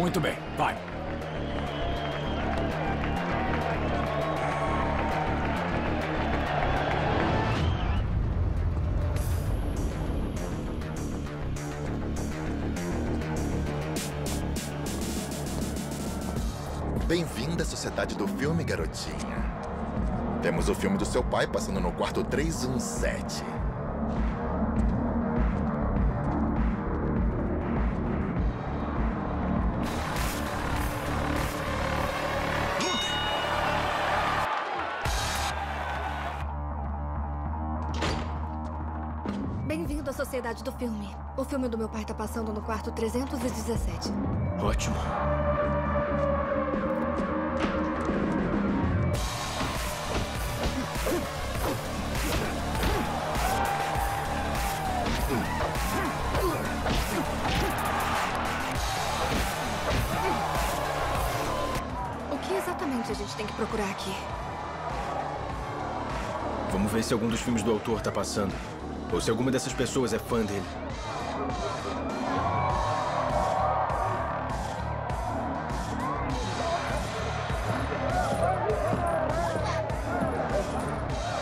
Muito bem, vai. Bem-vinda à sociedade do filme, garotinha. Temos o filme do seu pai passando no quarto 317. Bem-vindo à Sociedade do Filme. O filme do meu pai tá passando no quarto 317. Ótimo. O que exatamente a gente tem que procurar aqui? Vamos ver se algum dos filmes do autor tá passando. Ou se alguma dessas pessoas é fã dele.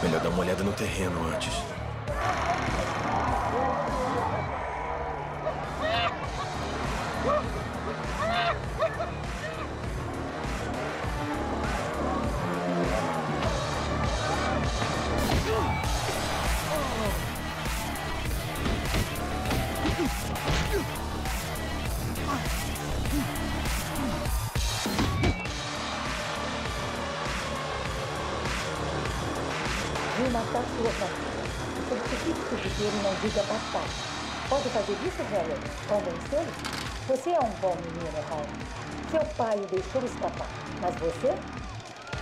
Melhor dar uma olhada no terreno antes. Matar sua. Certifique-se de que ele não diga passado. Pode fazer isso, Harry? Convencê-lo? Você é um bom menino, Harry. Seu pai o deixou escapar. Mas você?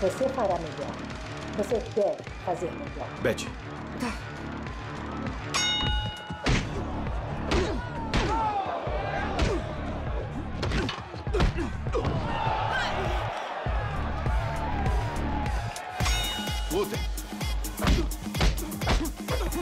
Você fará melhor. Você deve fazer melhor. Betty, Tá. Lutem! É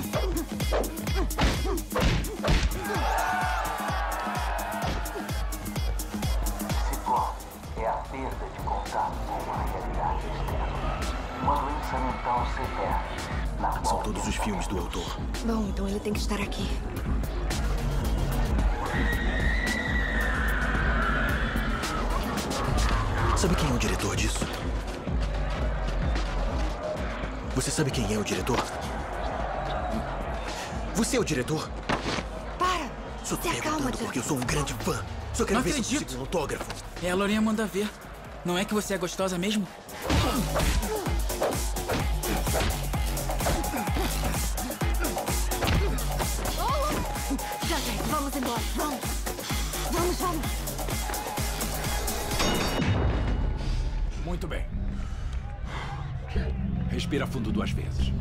a perda de contato com a realidade externa. Uma doença mental severa, são todos os filmes do autor. Bom, então ele tem que estar aqui. Sabe quem é o diretor disso? Você sabe quem é o diretor? Você é o diretor? Para! Só tô Se perguntando porque eu sou um grande fã. Só quero Não ver se acredito. consigo um autógrafo. É, a Lourinha manda ver. Não é que você é gostosa mesmo? Já, vamos embora. Vamos. Vamos, vamos. Muito bem. Respira fundo duas vezes.